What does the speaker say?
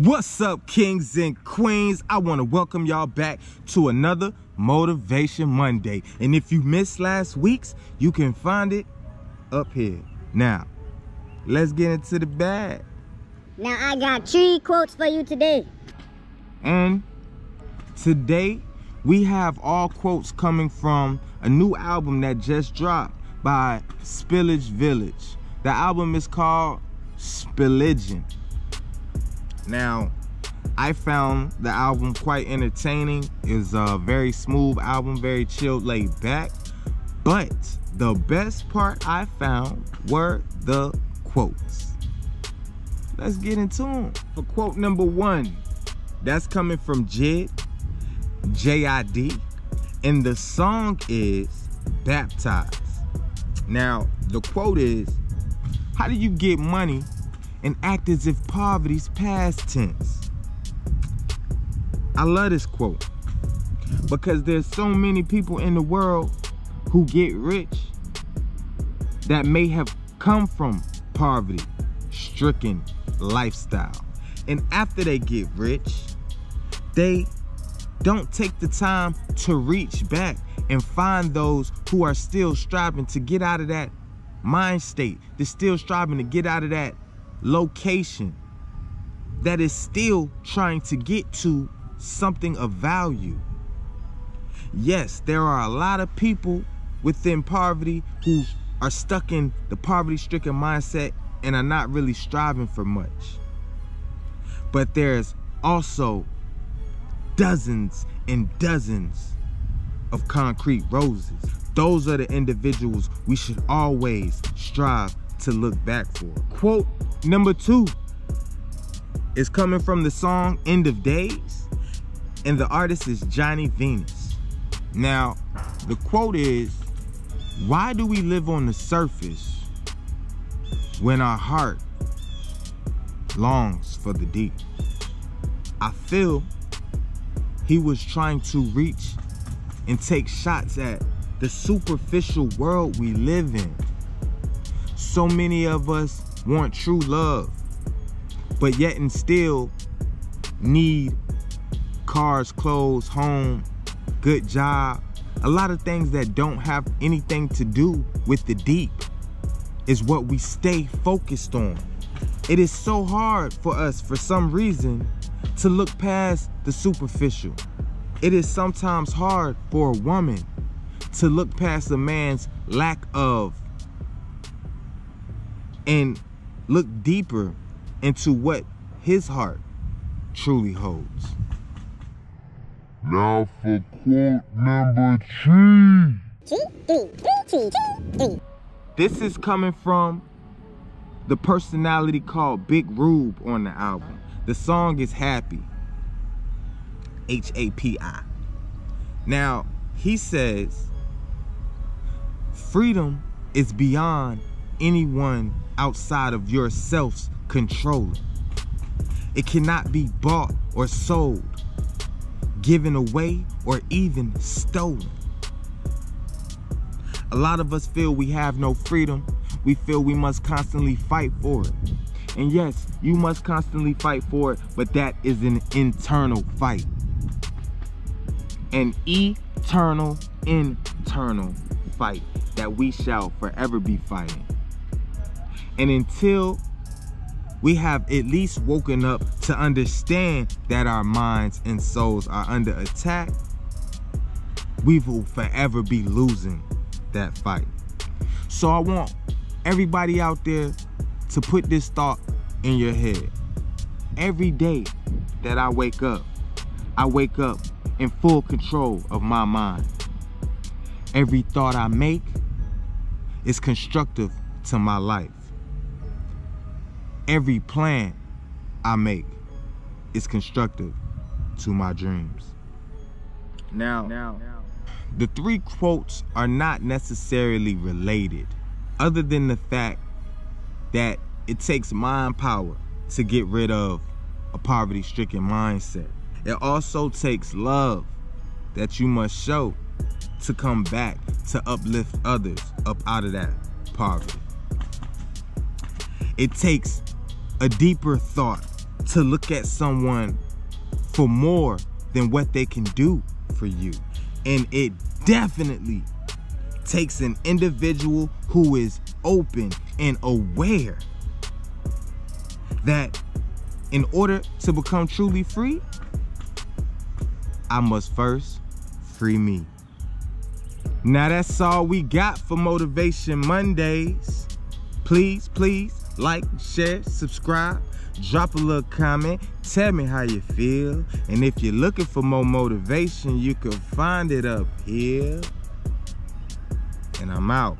What's up, kings and queens? I want to welcome y'all back to another Motivation Monday. And if you missed last week's, you can find it up here. Now, let's get into the bag. Now I got three quotes for you today. And today, we have all quotes coming from a new album that just dropped by Spillage Village. The album is called Spilligion. Now, I found the album quite entertaining. It's a very smooth album, very chilled, laid back. But the best part I found were the quotes. Let's get into them. For quote number one, that's coming from Jid, J-I-D, and the song is Baptized. Now, the quote is, how do you get money and act as if poverty's past tense. I love this quote because there's so many people in the world who get rich that may have come from poverty stricken lifestyle. And after they get rich, they don't take the time to reach back and find those who are still striving to get out of that mind state. They're still striving to get out of that location that is still trying to get to something of value. Yes, there are a lot of people within poverty who are stuck in the poverty-stricken mindset and are not really striving for much. But there's also dozens and dozens of concrete roses. Those are the individuals we should always strive to look back for. Quote number two is coming from the song End of Days, and the artist is Johnny Venus. Now, the quote is, why do we live on the surface when our heart longs for the deep? I feel he was trying to reach and take shots at the superficial world we live in. So many of us want true love, but yet and still need cars, clothes, home, good job. A lot of things that don't have anything to do with the deep is what we stay focused on. It is so hard for us, for some reason, to look past the superficial. It is sometimes hard for a woman to look past a man's lack of and look deeper into what his heart truly holds. Now for quote number three. This is coming from the personality called Big Rube on the album. The song is Hapi. H-A-P-I. Now, he says, freedom is beyond anyone outside of yourself's control. It cannot be bought or sold, given away, or even stolen. A lot of us feel we have no freedom. We feel we must constantly fight for it. And yes, you must constantly fight for it, but that is an internal fight. An eternal, internal fight that we shall forever be fighting. And until we have at least woken up to understand that our minds and souls are under attack, we will forever be losing that fight. So I want everybody out there to put this thought in your head. Every day that I wake up, I wake up in full control of my mind. Every thought I make is constructive to my life every plan I make is constructive to my dreams. Now, now, the three quotes are not necessarily related, other than the fact that it takes mind power to get rid of a poverty stricken mindset. It also takes love that you must show to come back to uplift others up out of that poverty. It takes a deeper thought to look at someone for more than what they can do for you. And it definitely takes an individual who is open and aware that in order to become truly free, I must first free me. Now that's all we got for Motivation Mondays. Please, please like, share, subscribe, drop a little comment, tell me how you feel. And if you're looking for more motivation, you can find it up here. And I'm out.